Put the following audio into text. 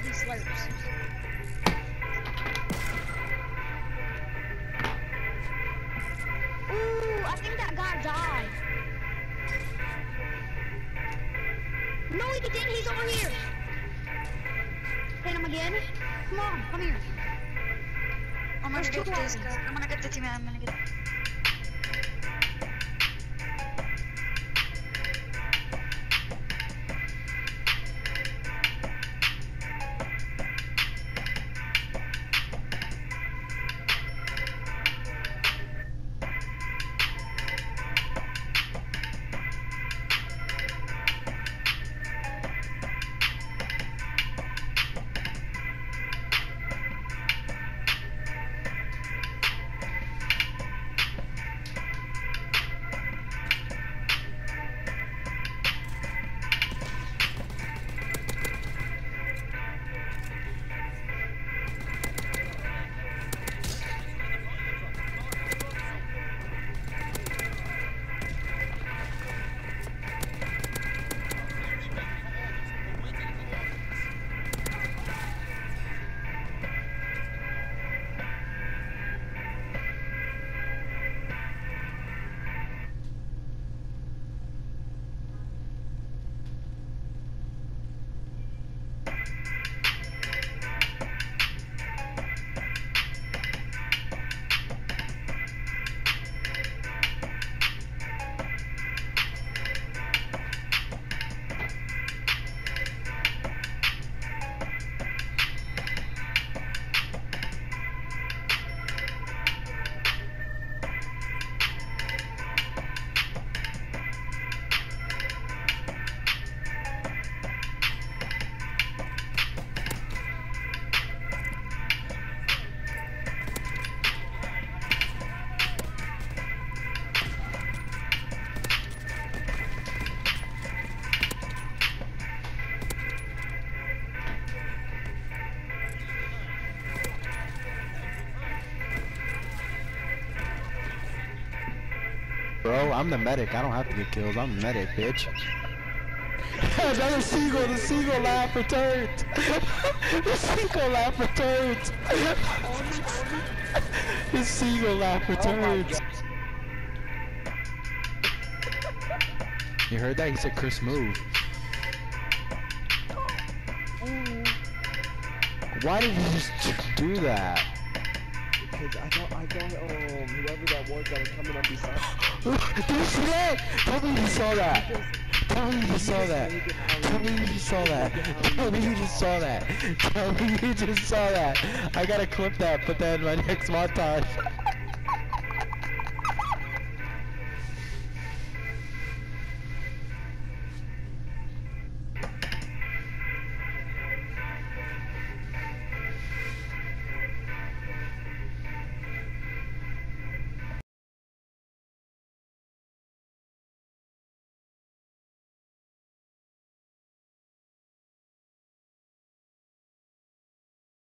of these. Ooh, I think that guy died. No, he didn't. He's over here. Hit him again. Come on, come here. I'm gonna There's get this guy. I'm gonna get the team. I'm gonna get. Bro, I'm the medic. I don't have to get kills. I'm the medic, bitch. Another seagull. The seagull laugh returns. the seagull laugh returns. the seagull laugh returns. Oh you heard that? He said, "Chris, move." Why did you just do that? I thought, I um, whoever that was that was coming up beside Did you see that? Tell me you saw that. Tell me you saw that. Tell me you just saw that. Tell me you just saw that. Tell me you just saw that. I gotta clip that, put that in my next montage.